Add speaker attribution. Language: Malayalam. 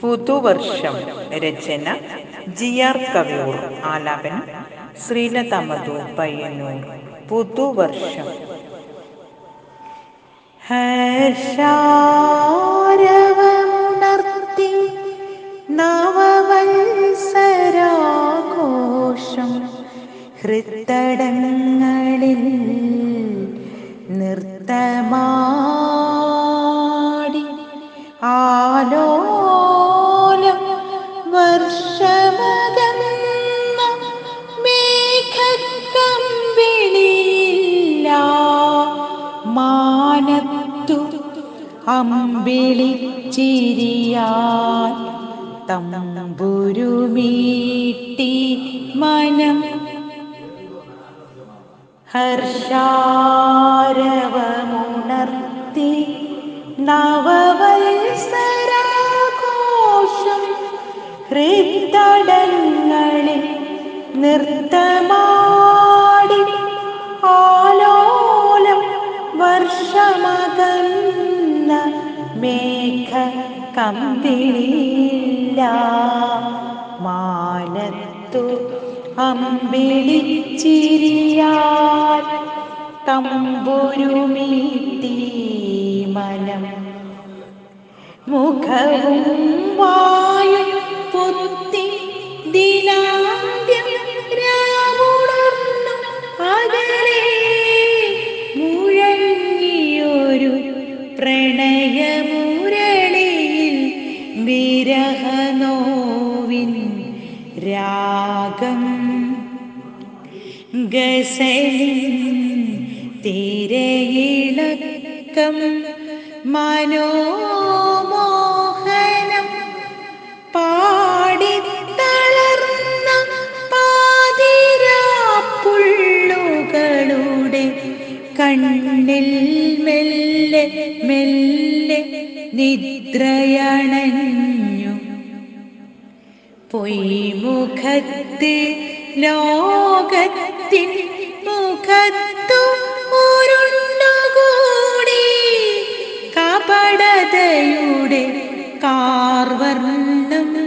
Speaker 1: പുതുവർഷം രചന ജി ആർ കവിയൂർ ആലാപനം ശ്രീലത മധു പയ്യന്നൂർ. പുതുവർഷം. ഹർഷാരവമുണർത്തി നവവത്സരാഘോഷം ഹൃത്തടങ്ങളിൽ നൃത്തമാടി മാനത്തു അമ്പിളിച്ചിരിയാൻ തമ്പുരുമീട്ടി മനം ഹർഷാരവമുണർത്തി നവവത്സരാഘോഷം ഹൃത്തടങ്ങളിൽ നൃത്തമാടി മേഘ കമ്പിളില്ല മാനത്തു അമ്പിളിച്ചിരിയാൽ തമ്പുരുമീത്തി മനം മുഖവും വായും വിരഹനോവിൻ രാഗം. ഗസലിൻ തിരയിളക്കം മനോമോഹനം പാടിത്തളർന്ന പാതിരാപ്പുള്ളുകളുടെ കണ്ണിൽ മെല്ലെ മെല്ലെ നിദ്രയണഞ്ഞു. പൊയ്മുഖത്ത് ലോകത്തിൻ മുഖത്തു ഉരുണ്ടുകൂടി കപടതയുടെ കാർവർണം